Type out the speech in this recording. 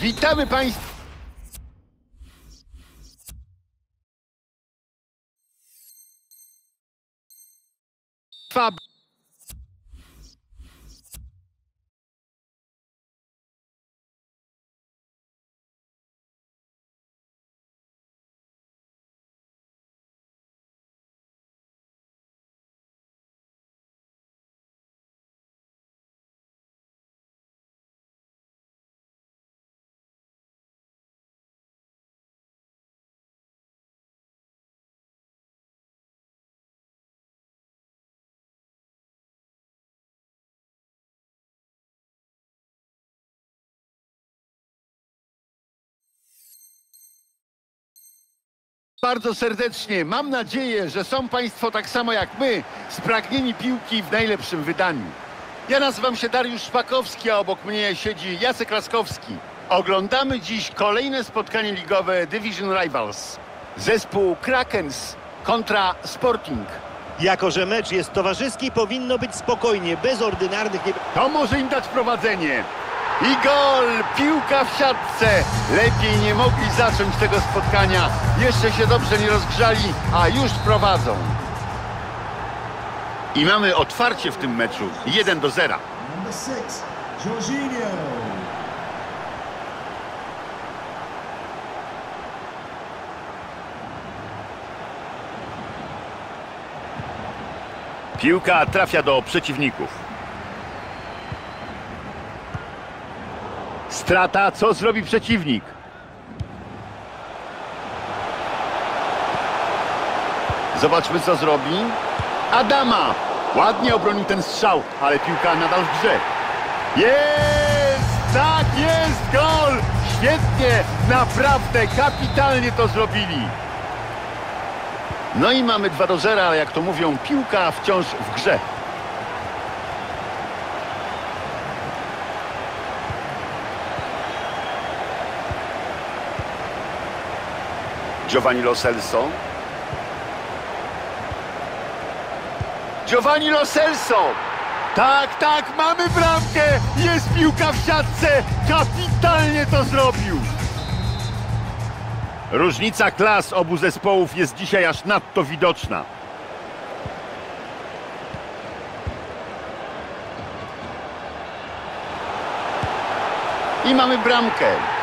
Witamy Państwa. Bardzo serdecznie. Mam nadzieję, że są Państwo tak samo jak my, spragnieni piłki w najlepszym wydaniu. Ja nazywam się Dariusz Szpakowski, a obok mnie siedzi Jacek Laskowski. Oglądamy dziś kolejne spotkanie ligowe Division Rivals. Zespół Krakens kontra Sporting. Jako, że mecz jest towarzyski, powinno być spokojnie, bez ordynarnych... To może im dać prowadzenie. I gol! Piłka w siatce. Lepiej nie mogli zacząć tego spotkania. Jeszcze się dobrze nie rozgrzali, a już prowadzą. I mamy otwarcie w tym meczu. 1 do 0. Number six, Jorginho. Piłka trafia do przeciwników. Strata, co zrobi przeciwnik? Zobaczmy, co zrobi. Adama! Ładnie obronił ten strzał, ale piłka nadal w grze. Jest! Tak jest! Gol! Świetnie! Naprawdę kapitalnie to zrobili. No i mamy 2 do 0, ale jak to mówią, piłka wciąż w grze. Giovanni Lo Celso. Giovanni Lo Celso! Tak, tak, mamy bramkę! Jest piłka w siatce! Kapitalnie to zrobił! Różnica klas obu zespołów jest dzisiaj aż nadto widoczna. I mamy bramkę.